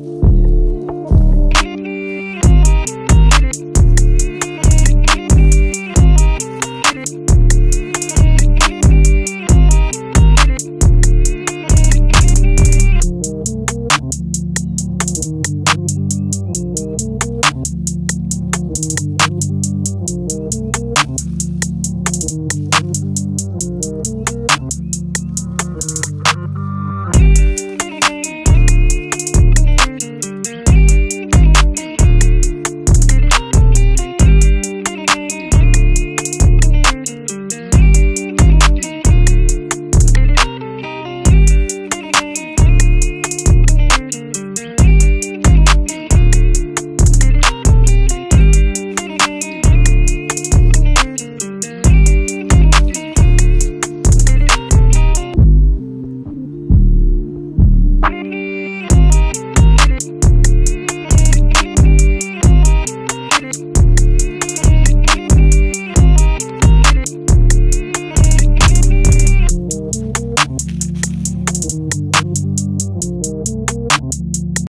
Bye.